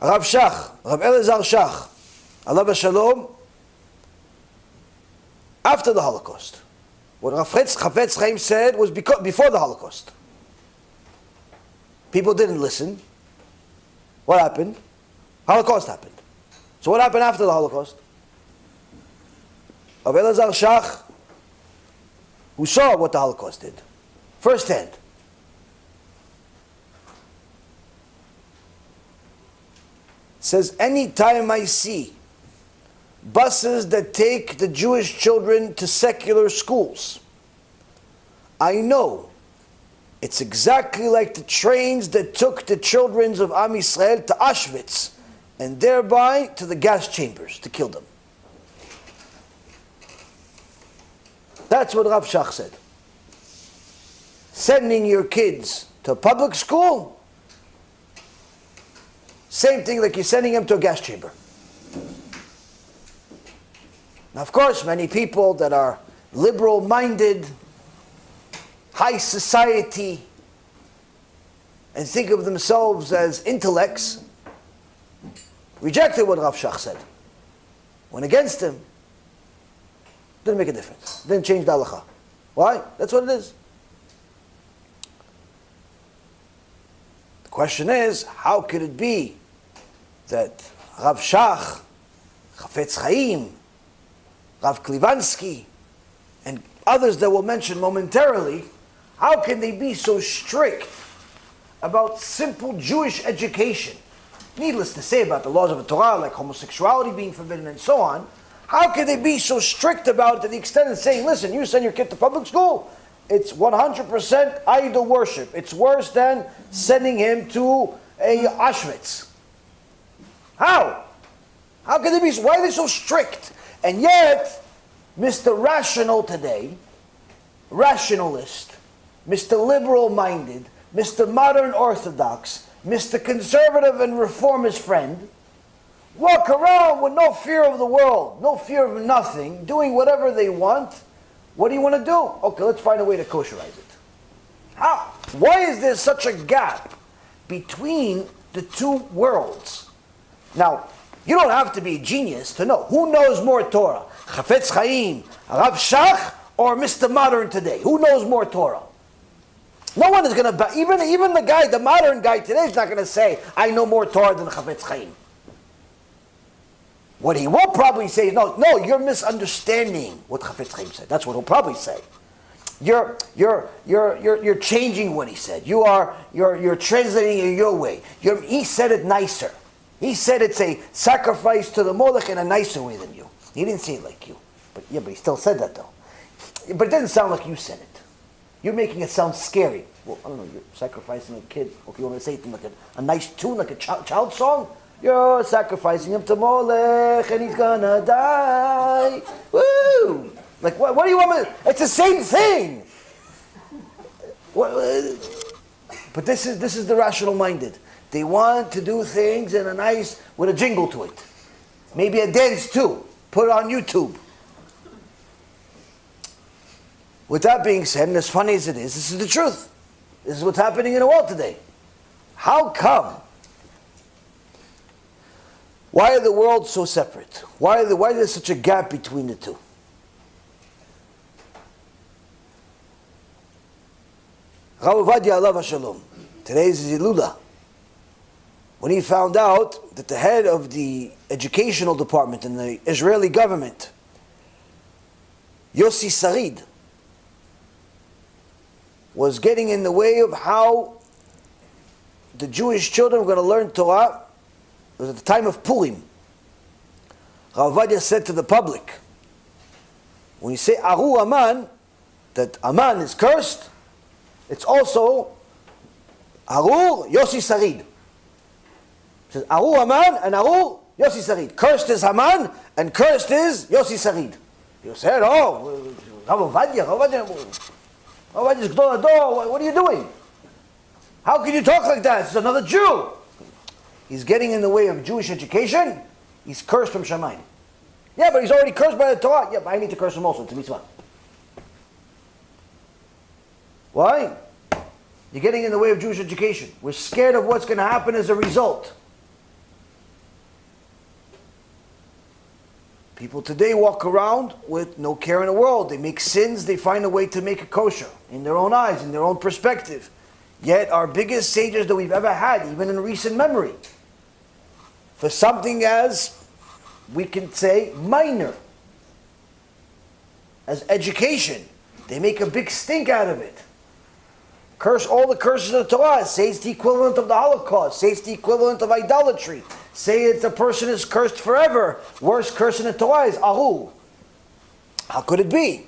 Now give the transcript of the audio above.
Rav Shach, Rav Elazar Shach, Allah Shalom, after the Holocaust. What Rav Chafetz Chaim said was because, before the Holocaust. People didn't listen. What happened? Holocaust happened. So what happened after the Holocaust? Rav Elazar Shach, who saw what the Holocaust did, firsthand, says, Anytime I see buses that take the Jewish children to secular schools, I know it's exactly like the trains that took the children of Am Yisrael to Auschwitz and thereby to the gas chambers to kill them. That's what Rav Shach said. Sending your kids to public school same thing like you're sending him to a gas chamber. Now, of course, many people that are liberal minded, high society, and think of themselves as intellects, rejected what Rav Shach said. Went against him. Didn't make a difference. Didn't change the halacha. Why? That's what it is. The question is, how could it be that Rav Shach, Chafetz Chaim, Rav Klivansky, and others that we'll mention momentarily, how can they be so strict about simple Jewish education? Needless to say about the laws of the Torah, like homosexuality being forbidden and so on, how can they be so strict about it to the extent of saying, listen, you send your kid to public school, it's 100% idol worship. It's worse than sending him to a Auschwitz. How? How can they be? Why are they so strict? And yet, Mr. Rational today, rationalist, Mr. Liberal minded, Mr. Modern Orthodox, Mr. Conservative and Reformist friend, walk around with no fear of the world, no fear of nothing, doing whatever they want. What do you want to do? Okay, let's find a way to kosherize it. How? Why is there such a gap between the two worlds? Now, you don't have to be a genius to know. Who knows more Torah? Chafetz Chaim, Rav Shach, or Mr. Modern today? Who knows more Torah? No one is going to, even, even the guy, the modern guy today is not going to say, I know more Torah than Chafetz Chaim. What he will probably say is, no, no, you're misunderstanding what Chafetz Chaim said. That's what he'll probably say. You're, you're, you're, you're, you're changing what he said. You are, you're, you're translating it your way. You're, he said it nicer. He said it's a sacrifice to the Molech in a nicer way than you. He didn't say it like you. But yeah, but he still said that though. But it doesn't sound like you said it. You're making it sound scary. Well, I don't know, you're sacrificing a kid. Okay, you want to say it like a, a nice tune, like a child, child song? You're sacrificing him to Molech and he's gonna die. Woo! Like, what, what do you want me It's the same thing. What, uh, but this is, this is the rational minded. They want to do things in a nice, with a jingle to it. Maybe a dance too. Put it on YouTube. With that being said, and as funny as it is, this is the truth. This is what's happening in the world today. How come? Why are the worlds so separate? Why, the, why is there such a gap between the two? Rav Allah Shalom. Today's Zilula when he found out that the head of the educational department in the Israeli government, Yossi Sarid, was getting in the way of how the Jewish children were going to learn Torah. It was at the time of Purim. Rav Ovadia said to the public, when you say Aru Aman, that Aman is cursed, it's also Arur Yossi Sarid says, Aru Haman and Aru Yossi Sarid. Cursed is Haman and cursed is Yossi Sarid. You said, oh, Rav Ovadia, Rav Ovadia, Rav Ovadia's Gdol what are you doing? How can you talk like that? It's another Jew. He's getting in the way of Jewish education. He's cursed from Shamayim. Yeah, but he's already cursed by the Torah. Yeah, but I need to curse him also. It's a mitzvah. Why? You're getting in the way of Jewish education. We're scared of what's going to happen as a result. People today walk around with no care in the world. They make sins, they find a way to make it kosher in their own eyes, in their own perspective. Yet, our biggest sages that we've ever had, even in recent memory, for something as we can say minor, as education, they make a big stink out of it. Curse all the curses of the Torah. Say it's the equivalent of the Holocaust. Say it's the equivalent of idolatry. Say it's a person is cursed forever. Worst curse in the Torah is Ahu. How could it be?